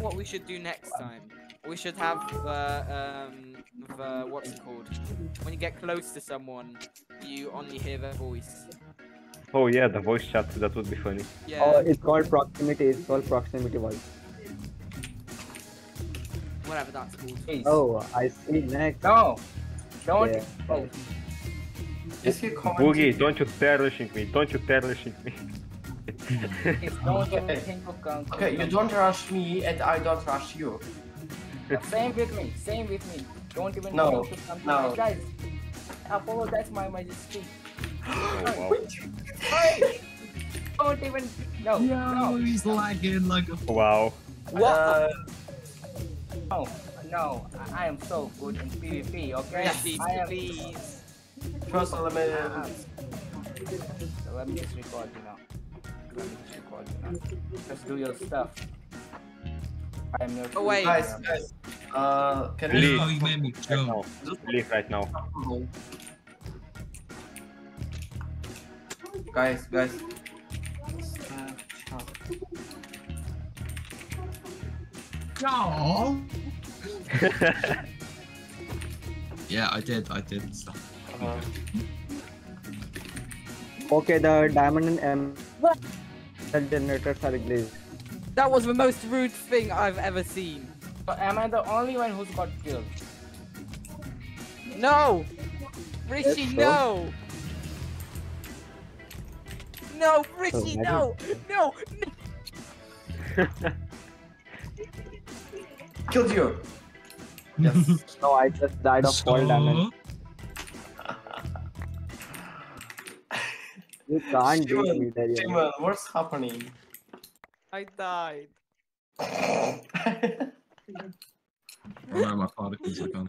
what we should do next time? We should have the um the what's it called? When you get close to someone, you only hear their voice. Oh yeah, the voice chat. That would be funny. Yeah. Oh, it's called proximity. It's called proximity voice. whatever that's called. Please. Oh, I see. Next. No. Don't. Yeah. Oh, Just keep Boogie, don't you dare lashing me. Don't you dare lashing me. please don't even think of going. Okay, you don't rush me and I don't rush you. Same with me. Same with me. Don't even No, think of something no. like guys. Apologize my majesty. Oh, wow. Don't even. No. Yo, No. he's lagging like a. Wow. Uh, No. No. I- I am so good in PvP. Okay. Please, I am. please. first element. Ah. So let me just record you now. Let me just record you now. Just do your stuff. I am your. Oh, wait. Guys, guys. Uh, can we Please. Oh, you made Right jump. now. Leave right now. Guys, guys. No. yeah, I did. I did stuff. Uh, Okay, the diamond and M. What? The generators are glazed. That was the most rude thing I've ever seen. So am I the only one who's got killed? No! Rishi, Yes, no! No, Rishi, Oh, I no! No! killed you. Yes. No, I just died of fall damage. You can't beat Shimon, me there. you. Shimon, what's happening? I died. I know my particles are gone.